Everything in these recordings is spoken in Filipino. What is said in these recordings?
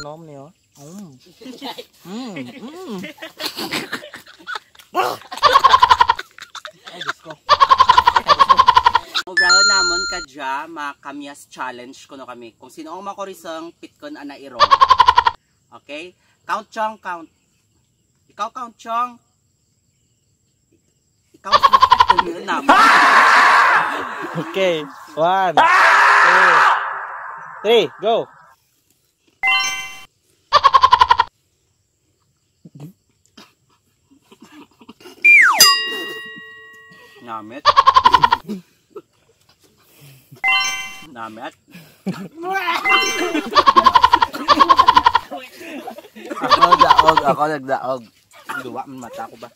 nom niyo. Mm. Mm. Mm. Ay, Diyos ko. Obraho namon ka dya, makamyas challenge ko no kami. Kung sino ang makorisang pitkon ana iro. Okay? Count chong, count. Ikaw count chong. Ikaw pitkon naman. Okay. One, two, three, go. Namit. Namit. Ako nagdaog, ako nagdaog. Duwa man mata ko ba?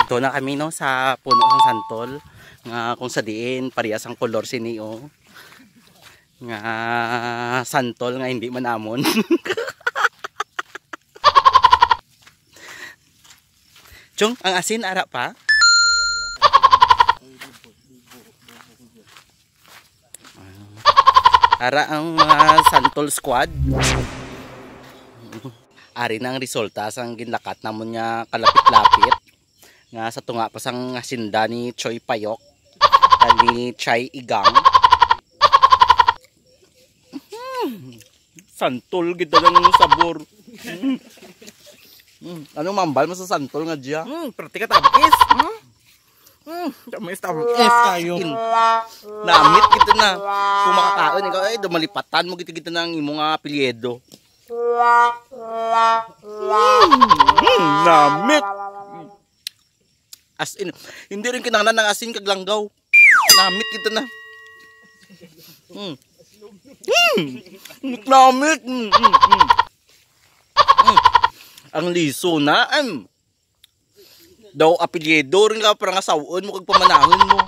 Adto na kami no sa puno ng santol nga kung sa diin parehas ang kolor sinio nga santol nga hindi manamon Chong, ang asin ara pa? Ara ang mga santol squad. Ari na ang resulta sang ginlakat namon nga kalapit-lapit nga sa tunga pa sang asinda ni Choi Payok ni Chai Igang. Santol gid lang sabor. Hmm. Hmm, Ano mambal mo sa santol nga diya? Hmm, perti ka tabis. Hmm? Hmm, tamis tabis kayo. In, namit kita na. Kung makakaon ikaw ay dumalipatan mo kita-kita ng imo nga apelyido. Hmm, namit. As in, hindi rin kinanglan ng asin kag langgaw. Namit kita na. Hmm. Hmm. Namit. Hmm. Hmm. Hmm. Ang liso na. Um. Daw apelyido rin ka parang asawon mo kag pamanahon mo.